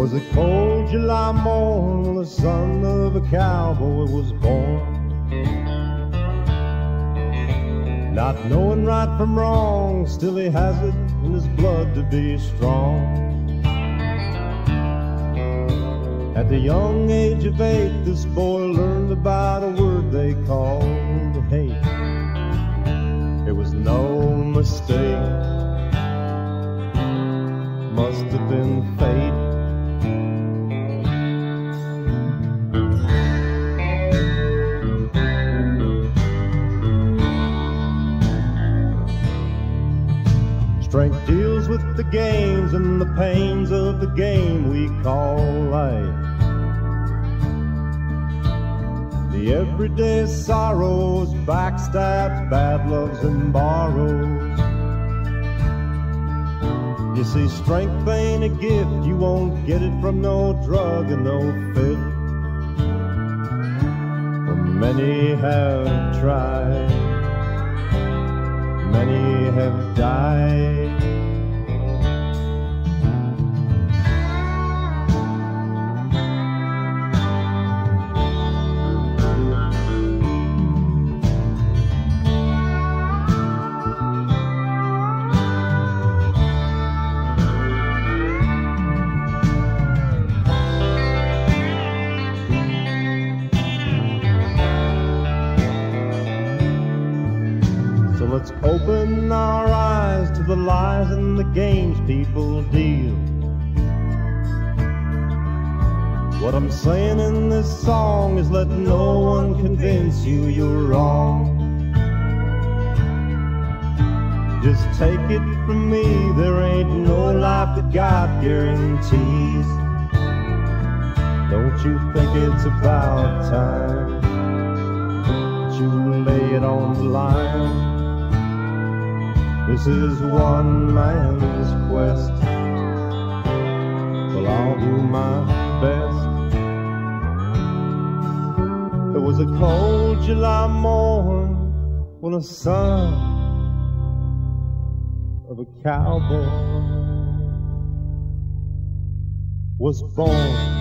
was a cold July morn when the son of a cowboy was born. Not knowing right from wrong, still he has it in his blood to be strong. At the young age of eight, this boy learned about a word they called hate. It was no mistake, must have been fate. Strength deals with the games and the pains of the game we call life. The everyday sorrows, backstabs, bad loves, and borrows. You see, strength ain't a gift, you won't get it from no drug and no fit. For many have tried, many have died. Let's open our eyes to the lies and the games people deal. What I'm saying in this song is let no one convince you you're wrong. Just take it from me, there ain't no life that God guarantees. Don't you think it's about time that you lay it on the line? This is one man's quest. Well, I'll do my best. It was a cold July morn when a son of a cowboy was born.